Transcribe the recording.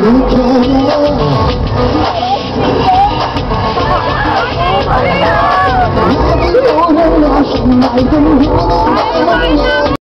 I don't know.